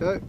Okay.